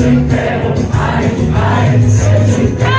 Sempre, ai, ai, sempre.